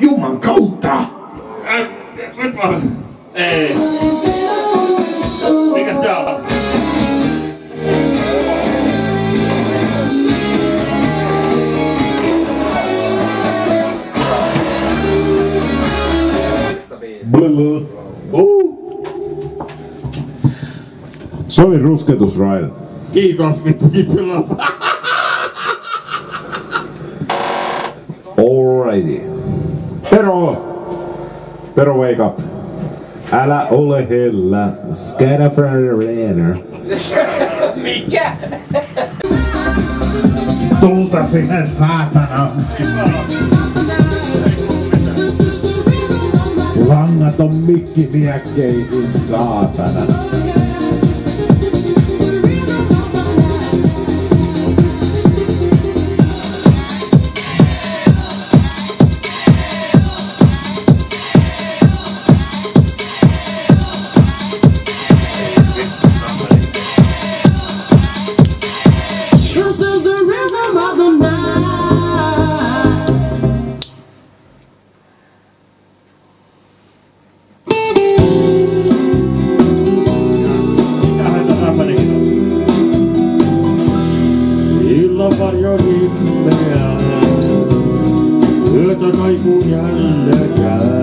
Juman kautta! Äh, Nyt vaan. Ei. Mikä se on? Se oli rusketusraidat. Kiitos vittu. Alrighty. Tero! Tero, wake up. Älä ole hellä. Scatterbrainer. Mikä? Tulta sinne, saatana. Langaton mikki miekkeihin, saatana. Illan varjo himmeä, yötä kaikuu jälleen jää.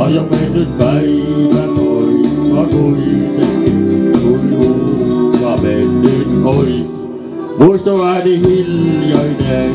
Aja mennyt päivä pois, kuitenkin kuin uhka mennyt ois. Muisto ääni hiljainen,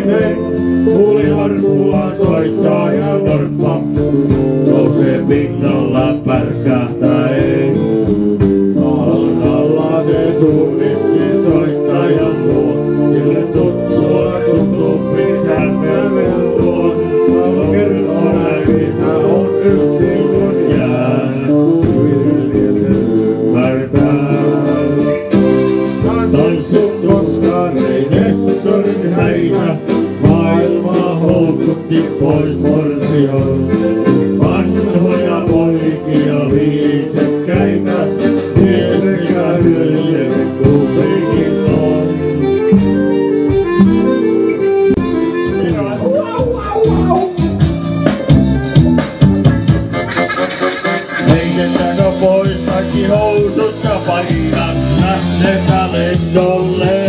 pikkulainen. Kuuli harkua soittaa ja torppa. Nousee pinnalla pärskähtäen. Pois kaikki housut ja paidat, lähdetään lennolle.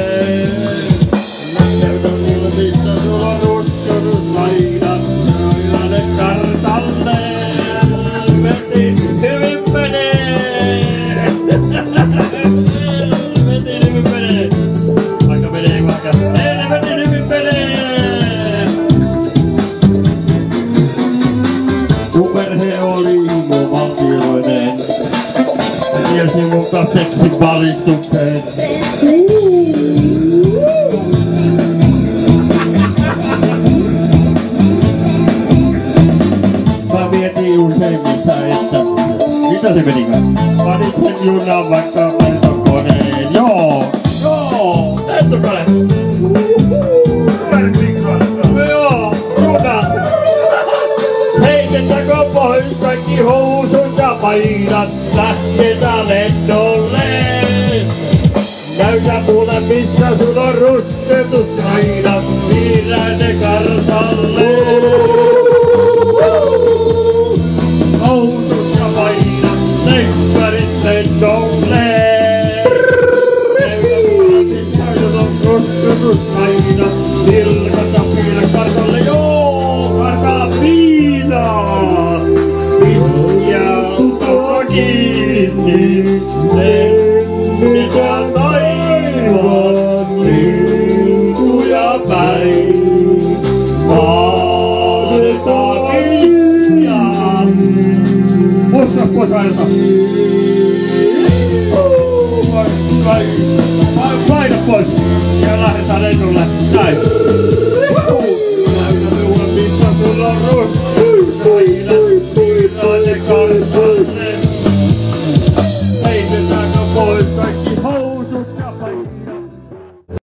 Mun perhe oli valtioinen. Tiesi multa seksin valistuksen. Mä mietin useimmissa, että mitä se menikään? Valitsen junan vaikka paidat, lähdetään lennolle. Näytä mulle missä sun on rusketusraidat, piirrän ne kartalle. Housut ja paidat, lenkkarit lennolle. Näytä mulle missä sun on rusketusraidat, pilkata piirrän Vai, paina pois. Ja lähdetään lennolle. Näin. Näytä minulle, missä mulla on ruus. Näin,